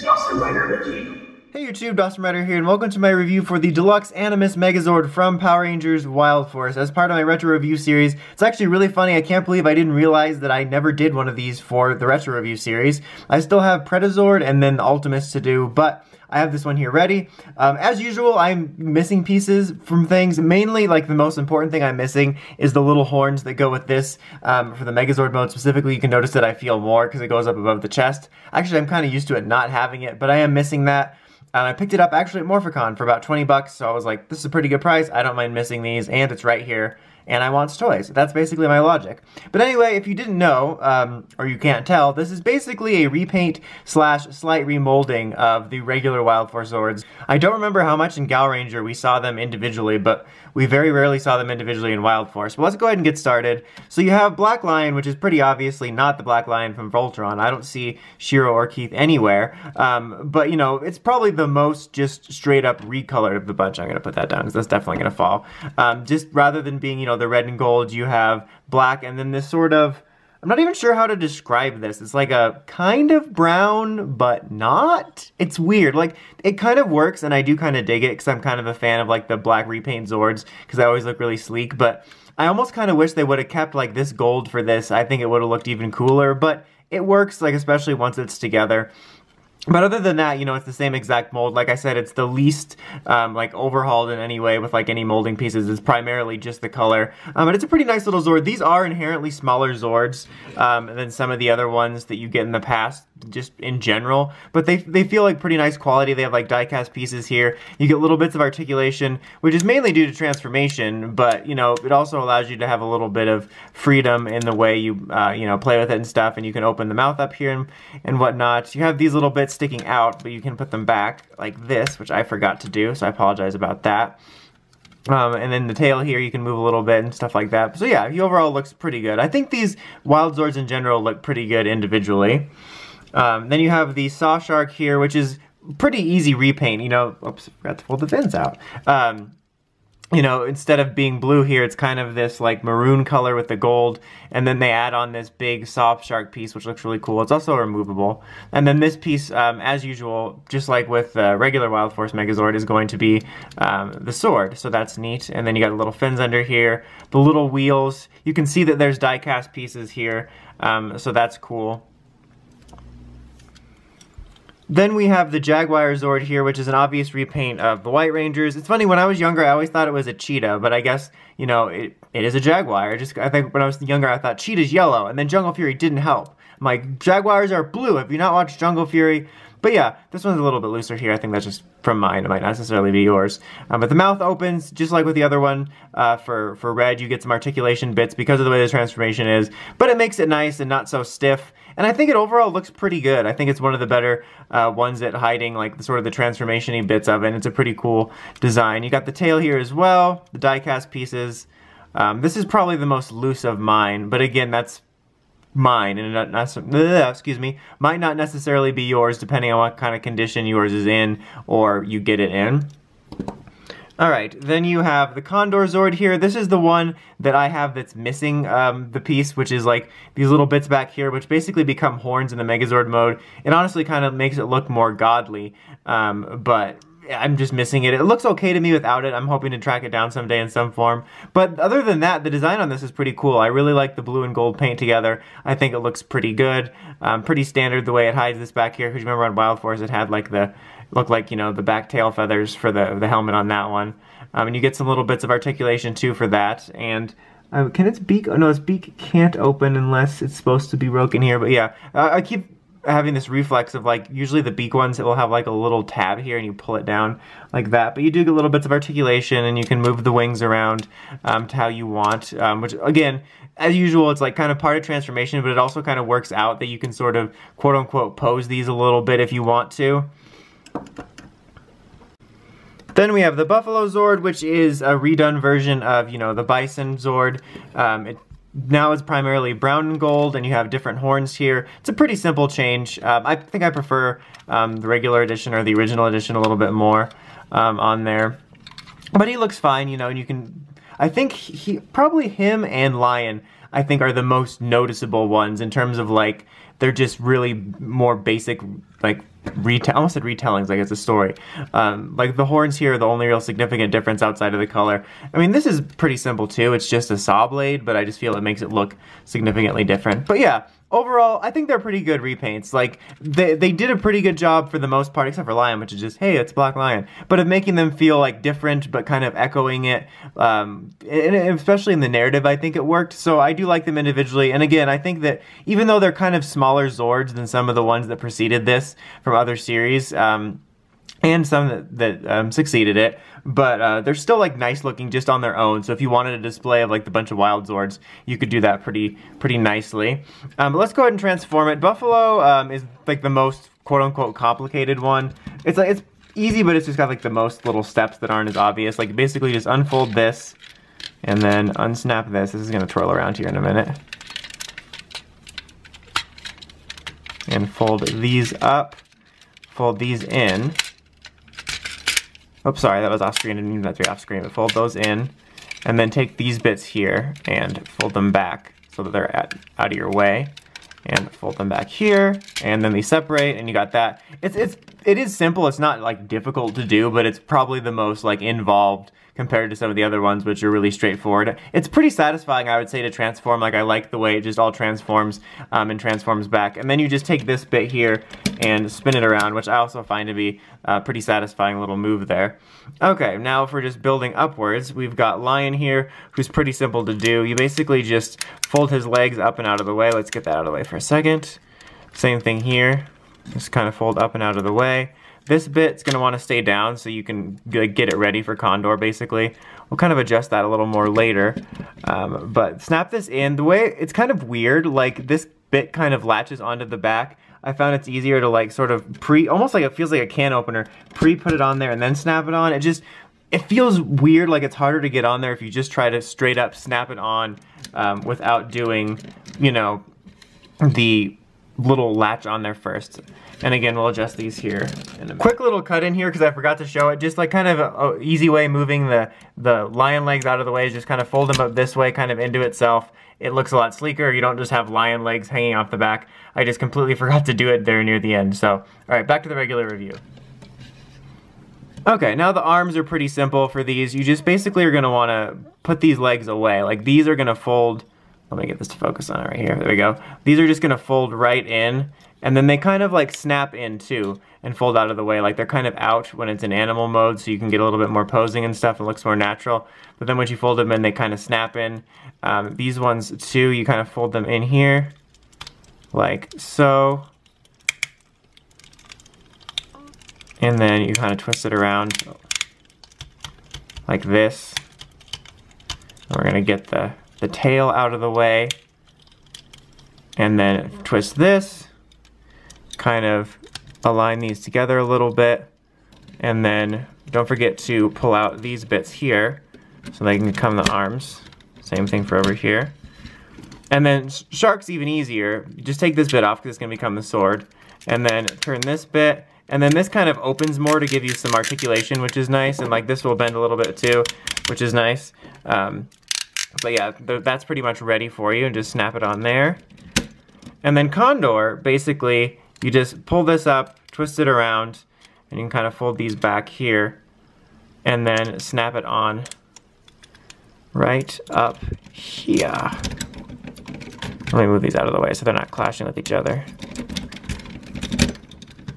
Dosm Rider Wiki. Hey YouTube, Dosm Rider here, and welcome to my review for the Deluxe Animus Megazord from Power Rangers Wild Force as part of my retro review series. It's actually really funny, I can't believe I didn't realize that I never did one of these for the retro review series. I still have Predazord and then Ultimus to do, but I have this one here ready. Um, as usual, I'm missing pieces from things. Mainly, like, the most important thing I'm missing is the little horns that go with this. Um, for the Megazord mode specifically, you can notice that I feel more because it goes up above the chest. Actually, I'm kind of used to it not having it, but I am missing that. And I picked it up actually at Morphicon for about 20 bucks, so I was like, this is a pretty good price. I don't mind missing these, and it's right here and I want toys. That's basically my logic. But anyway, if you didn't know, um, or you can't tell, this is basically a repaint slash slight remolding of the regular Wild Force Zords. I don't remember how much in Gaoranger we saw them individually, but we very rarely saw them individually in Wild Force. But let's go ahead and get started. So you have Black Lion, which is pretty obviously not the Black Lion from Voltron. I don't see Shiro or Keith anywhere. Um, but, you know, it's probably the most just straight up recolored of the bunch. I'm going to put that down because that's definitely going to fall. Um, just rather than being, you know, the red and gold, you have black, and then this sort of, I'm not even sure how to describe this. It's like a kind of brown, but not. It's weird. Like, it kind of works, and I do kind of dig it, because I'm kind of a fan of, like, the black repaint Zords, because they always look really sleek, but I almost kind of wish they would have kept, like, this gold for this. I think it would have looked even cooler, but it works, like, especially once it's together. But other than that, you know, it's the same exact mold. Like I said, it's the least, um, like, overhauled in any way with, like, any molding pieces. It's primarily just the color. Um, but it's a pretty nice little Zord. These are inherently smaller Zords um, than some of the other ones that you get in the past, just in general. But they, they feel like pretty nice quality. They have, like, die-cast pieces here. You get little bits of articulation, which is mainly due to transformation, but, you know, it also allows you to have a little bit of freedom in the way you, uh, you know, play with it and stuff, and you can open the mouth up here and, and whatnot. You have these little bits sticking out, but you can put them back like this, which I forgot to do, so I apologize about that. Um, and then the tail here, you can move a little bit and stuff like that. So yeah, he overall looks pretty good. I think these Wild Zords in general look pretty good individually. Um, then you have the Saw Shark here, which is pretty easy repaint. You know, oops, forgot to pull the fins out. Um, you know, instead of being blue here, it's kind of this like maroon color with the gold, and then they add on this big saw shark piece, which looks really cool. It's also removable. And then this piece, um, as usual, just like with the regular Wild Force Megazord, is going to be um, the sword, so that's neat. And then you got the little fins under here, the little wheels. You can see that there's die-cast pieces here, um, so that's cool. Then we have the Jaguar Zord here, which is an obvious repaint of the White Rangers. It's funny, when I was younger, I always thought it was a cheetah, but I guess, you know, it, it is a Jaguar. Just I think when I was younger, I thought cheetah's yellow, and then Jungle Fury didn't help. I'm Jaguars are blue. Have you not watched Jungle Fury? But yeah, this one's a little bit looser here. I think that's just from mine. It might not necessarily be yours. Um, but the mouth opens just like with the other one. Uh, for, for red, you get some articulation bits because of the way the transformation is. But it makes it nice and not so stiff. And I think it overall looks pretty good. I think it's one of the better uh, ones at hiding like the sort of the transformation bits of it. It's a pretty cool design. You got the tail here as well, the die-cast pieces. Um, this is probably the most loose of mine, but again, that's mine, and not, not, excuse me, might not necessarily be yours depending on what kind of condition yours is in or you get it in. Alright, then you have the Condor Zord here. This is the one that I have that's missing um, the piece, which is like these little bits back here, which basically become horns in the Megazord mode. It honestly kind of makes it look more godly, um, but I'm just missing it. It looks okay to me without it. I'm hoping to track it down someday in some form. But other than that, the design on this is pretty cool. I really like the blue and gold paint together. I think it looks pretty good. Um, pretty standard the way it hides this back here. Because remember on Wild Force it had like the, looked like, you know, the back tail feathers for the, the helmet on that one. Um, and you get some little bits of articulation too for that. And uh, can its beak, oh no, its beak can't open unless it's supposed to be broken here. But yeah, uh, I keep having this reflex of like usually the beak ones it will have like a little tab here and you pull it down like that but you do get little bits of articulation and you can move the wings around um, to how you want um, which again as usual it's like kind of part of transformation but it also kind of works out that you can sort of quote unquote pose these a little bit if you want to then we have the Buffalo Zord, which is a redone version of, you know, the Bison Zord. Um, it now it's primarily brown and gold, and you have different horns here. It's a pretty simple change. Um, I think I prefer um, the regular edition or the original edition a little bit more um, on there. But he looks fine, you know, and you can... I think he probably him and Lion, I think, are the most noticeable ones in terms of, like, they're just really more basic, like retell almost said retellings like it's a story. Um, like the horns here are the only real significant difference outside of the color. I mean this is pretty simple too. It's just a saw blade but i just feel it makes it look significantly different. But yeah overall, I think they're pretty good repaints. Like, they, they did a pretty good job for the most part, except for Lion, which is just, hey, it's Black Lion. But of making them feel, like, different, but kind of echoing it. Um, and especially in the narrative, I think it worked. So I do like them individually. And again, I think that even though they're kind of smaller Zords than some of the ones that preceded this from other series, um, and some that, that um, succeeded it, but uh, they're still like nice looking just on their own. So if you wanted a display of like the bunch of wild Zords, you could do that pretty pretty nicely. Um, but let's go ahead and transform it. Buffalo um, is like the most quote unquote complicated one. It's like it's easy, but it's just got like the most little steps that aren't as obvious. Like basically just unfold this and then unsnap this. This is gonna twirl around here in a minute. And fold these up, fold these in. Oops, sorry, that was off screen. I didn't mean that to be off screen, but fold those in. And then take these bits here and fold them back so that they're at, out of your way. And fold them back here, and then they separate, and you got that. It's, it's, it is simple, it's not like difficult to do, but it's probably the most like involved compared to some of the other ones, which are really straightforward. It's pretty satisfying, I would say, to transform. Like, I like the way it just all transforms um, and transforms back. And then you just take this bit here and spin it around, which I also find to be a pretty satisfying little move there. Okay, now if we're just building upwards, we've got Lion here, who's pretty simple to do. You basically just fold his legs up and out of the way. Let's get that out of the way for a second. Same thing here. Just kind of fold up and out of the way. This bit's gonna wanna stay down so you can get it ready for Condor basically. We'll kind of adjust that a little more later. Um, but snap this in. The way, it's kind of weird, like this bit kind of latches onto the back. I found it's easier to like sort of pre, almost like it feels like a can opener, pre-put it on there and then snap it on. It just, it feels weird, like it's harder to get on there if you just try to straight up snap it on um, without doing, you know, the little latch on there first. And again, we'll adjust these here. Quick little cut in here because I forgot to show it. Just like kind of a, a, easy way moving the, the lion legs out of the way is just kind of fold them up this way, kind of into itself. It looks a lot sleeker. You don't just have lion legs hanging off the back. I just completely forgot to do it there near the end. So, all right, back to the regular review. Okay, now the arms are pretty simple for these. You just basically are gonna wanna put these legs away. Like these are gonna fold, let me get this to focus on it right here. There we go. These are just gonna fold right in and then they kind of like snap in too and fold out of the way. Like they're kind of out when it's in animal mode so you can get a little bit more posing and stuff. It looks more natural. But then once you fold them in, they kind of snap in. Um, these ones too, you kind of fold them in here like so. And then you kind of twist it around like this. And we're gonna get the, the tail out of the way. And then twist this kind of align these together a little bit. And then don't forget to pull out these bits here so they can become the arms. Same thing for over here. And then shark's even easier. Just take this bit off because it's going to become the sword. And then turn this bit. And then this kind of opens more to give you some articulation, which is nice. And like this will bend a little bit too, which is nice. Um, but yeah, th that's pretty much ready for you. And just snap it on there. And then Condor, basically, you just pull this up, twist it around, and you can kind of fold these back here, and then snap it on right up here. Let me move these out of the way so they're not clashing with each other.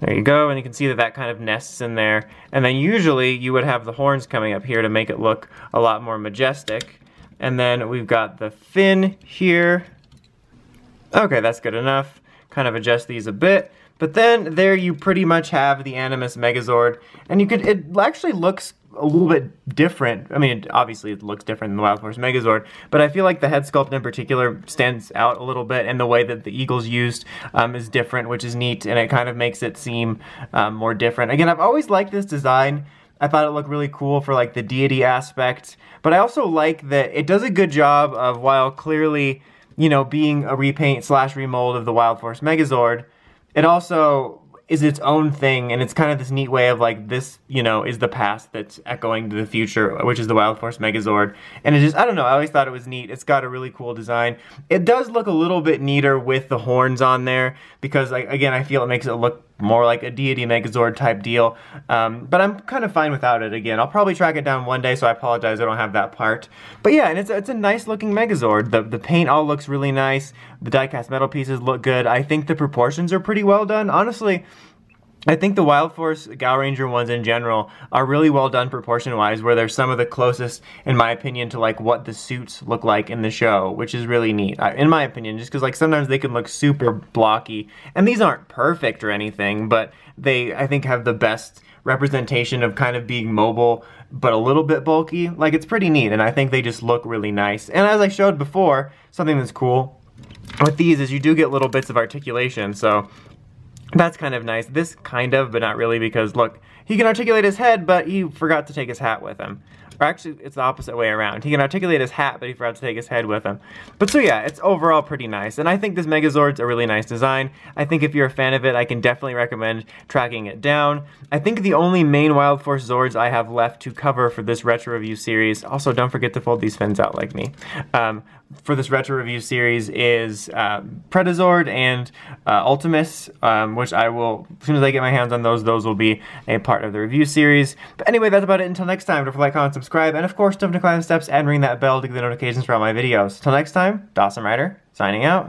There you go, and you can see that that kind of nests in there. And then usually you would have the horns coming up here to make it look a lot more majestic. And then we've got the fin here. Okay, that's good enough kind of adjust these a bit. But then there you pretty much have the Animus Megazord, and you could, it actually looks a little bit different. I mean, obviously it looks different than the Wild Force Megazord, but I feel like the head sculpt in particular stands out a little bit, and the way that the eagle's used um, is different, which is neat, and it kind of makes it seem um, more different. Again, I've always liked this design. I thought it looked really cool for like the deity aspect, but I also like that it does a good job of, while clearly you know, being a repaint slash remold of the Wild Force Megazord, it also is its own thing, and it's kind of this neat way of like this, you know, is the past that's echoing to the future, which is the Wild Force Megazord. And it just, I don't know, I always thought it was neat. It's got a really cool design. It does look a little bit neater with the horns on there because, like, again, I feel it makes it look more like a deity Megazord type deal. Um, but I'm kind of fine without it again. I'll probably track it down one day, so I apologize I don't have that part. But yeah, and it's, it's a nice looking Megazord. The, the paint all looks really nice. The die-cast metal pieces look good. I think the proportions are pretty well done. Honestly, I think the Wild Force Gaoranger ones in general are really well done proportion-wise, where they're some of the closest, in my opinion, to like what the suits look like in the show, which is really neat, in my opinion, just because like sometimes they can look super blocky, and these aren't perfect or anything, but they, I think, have the best representation of kind of being mobile, but a little bit bulky. Like, it's pretty neat, and I think they just look really nice. And as I showed before, something that's cool with these is you do get little bits of articulation, so that's kind of nice. This kind of, but not really because look, he can articulate his head, but he forgot to take his hat with him. Or actually, it's the opposite way around. He can articulate his hat, but he forgot to take his head with him. But so yeah, it's overall pretty nice. And I think this Megazord's a really nice design. I think if you're a fan of it, I can definitely recommend tracking it down. I think the only main Wild Force Zords I have left to cover for this retro review series, also don't forget to fold these fins out like me, um, for this retro review series is uh, Predazord and uh, Ultimus, um, which I will, as soon as I get my hands on those, those will be a part of the review series. But anyway, that's about it. Until next time, don't forget to like, comment, subscribe, and of course, don't to climb the steps and ring that bell to get the notifications for all my videos. Till next time, Dosm Rider, signing out.